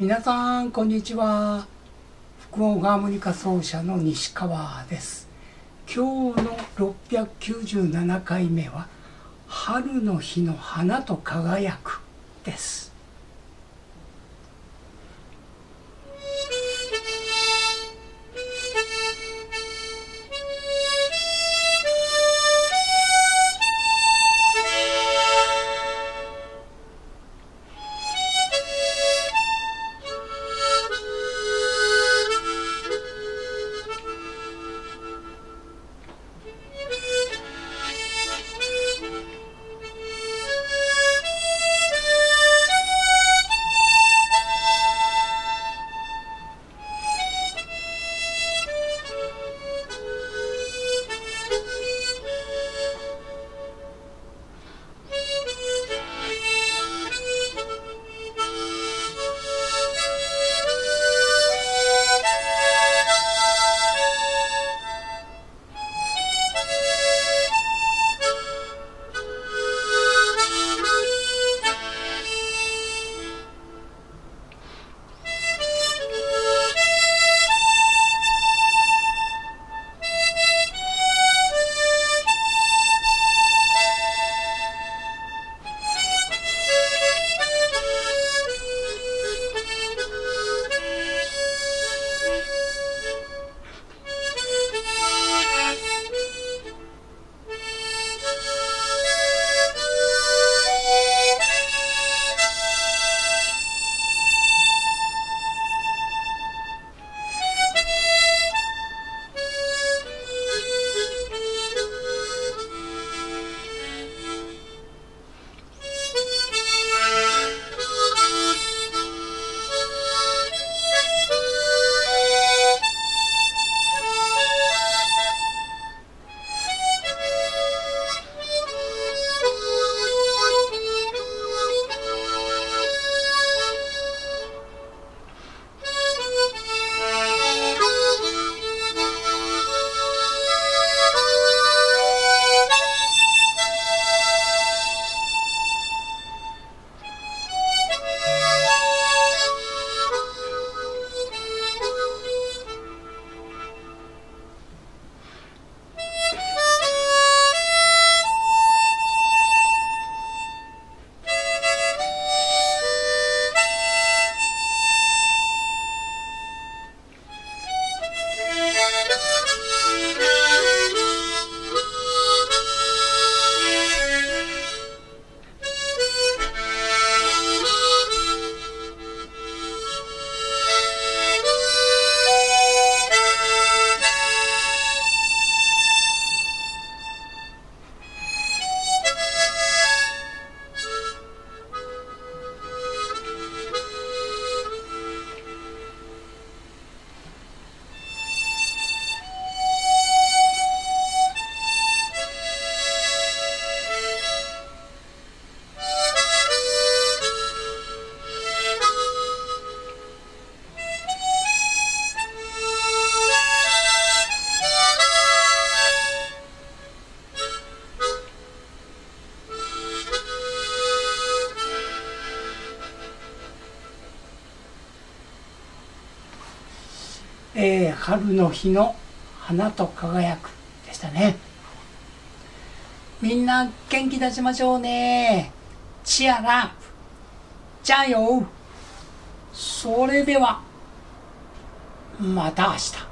皆さんこんにちは。福岡ハーモニカ奏者の西川です。今日の697回目は「春の日の花と輝く」です。えー、春の日の花と輝くでしたね。みんな元気出しましょうね。チアラじゃあよ。それではまた明日。